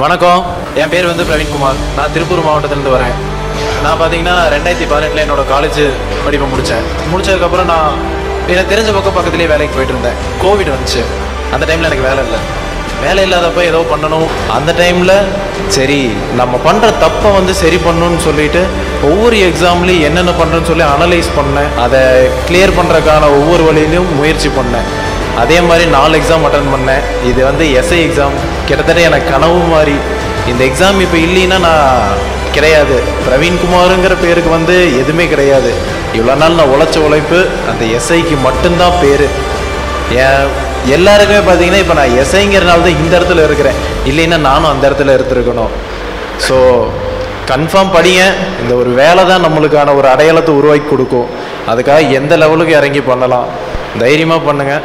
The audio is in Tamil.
வணக்கம். என் பேர் வந்து பிரவீன்குமார் நான் திருப்பூர் மாவட்டத்திலேருந்து வரேன். நான் பார்த்தீங்கன்னா ரெண்டாயிரத்தி பதினெட்டில் என்னோட காலேஜ் படிப்பை முடித்தேன் முடிச்சதுக்கப்புறம் நான் எனக்கு தெரிஞ்ச பக்கம் பக்கத்துலேயே வேலைக்கு போயிட்டு இருந்தேன். கோவிட் வந்துச்சு. அந்த டைமில் எனக்கு வேலை இல்லை. வேலை இல்லாதப்ப ஏதோ பண்ணணும். அந்த டைமில் சரி நம்ம பண்ணுற தப்பை வந்து சரி பண்ணணும்னு சொல்லிட்டு ஒவ்வொரு எக்ஸாம்லேயும் என்னென்ன பண்ணுறேன்னு சொல்லி அனலைஸ் பண்ணேன். அதை கிளியர் பண்ணுறதுக்கான ஒவ்வொரு வழியிலையும் முயற்சி பண்ணேன். அதே மாதிரி நாலு எக்ஸாம் அட்டன் பண்ணேன். இது வந்து எஸ்ஐ எக்ஸாம் கிட்டத்தட்ட எனக்கு கனவு மாதிரி. இந்த எக்ஸாம் இப்போ இல்லைன்னா நான் கிடையாது. பிரவீன்குமாருங்கிற பேருக்கு வந்து எதுவுமே கிடையாது. இவ்வளோ நாள் நான் உழைச்ச உழைப்பு அந்த எஸ்ஐக்கு மட்டும்தான் பேர். ஏன் எல்லாருக்குமே பார்த்தீங்கன்னா இப்போ நான் எஸ்ஐங்கிறனால தான் இந்த இடத்துல இருக்கிறேன். இல்லைன்னா நானும் அந்த இடத்துல எடுத்துருக்கணும் ஸோ கன்ஃபார்ம் படிங்க. இந்த ஒரு வேலை தான் நம்மளுக்கான ஒரு அடையாளத்தை உருவாக்கி கொடுக்கும். அதுக்காக எந்த லெவலுக்கு இறங்கி பண்ணலாம். தைரியமாக பண்ணுங்கள்